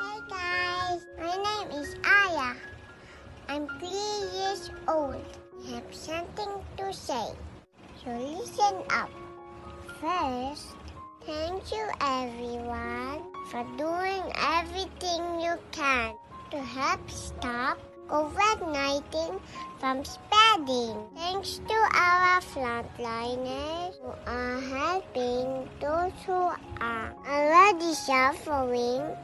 Hey guys, my name is Aya. I'm three years old. I have something to say. So listen up. First, thank you everyone for doing everything you can to help stop COVID-19 from spreading. Thanks to our frontliners who are helping those who are already suffering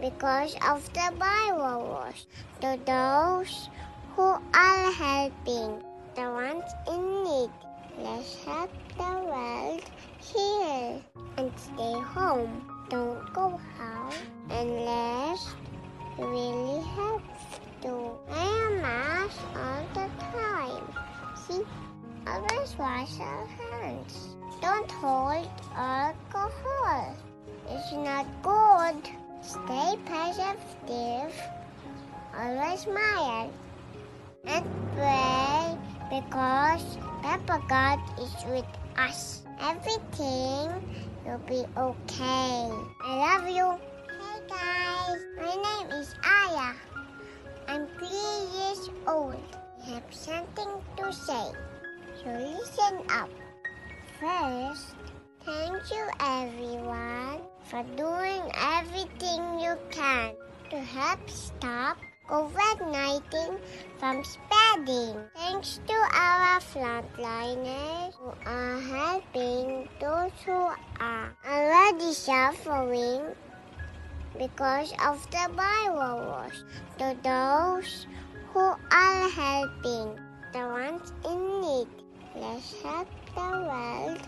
because of the virus. To those who are helping the ones in need, let's help the world heal and stay home. Don't go out unless you really have to. Wear a mask all the time. See? Always wash our hands. Don't hold alcohol. It's not good. Stay positive. Always smile. And pray because Papa God is with us. Everything will be okay. I love you. Hey guys, my name is Aya. I'm three years old. I have something to say. So listen up. First, thank you everyone for doing everything you can to help stop COVID-19 from spreading. Thanks to our frontliners who are helping those who are already suffering because of the virus. To those who are helping the ones in need, let's help the world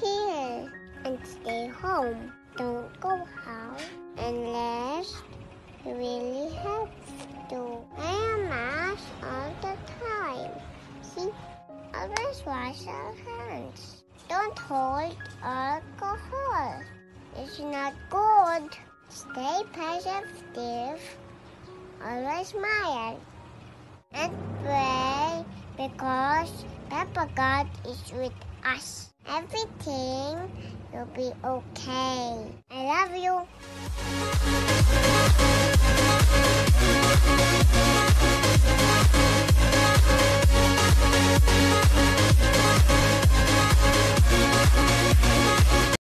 heal and stay home. Don't go out unless you really have to. Wear a mask all the time. See? Always wash our hands. Don't hold alcohol. It's not good. Stay positive. Always smile. And pray because Papa God is with us. Everything will be okay. I love you.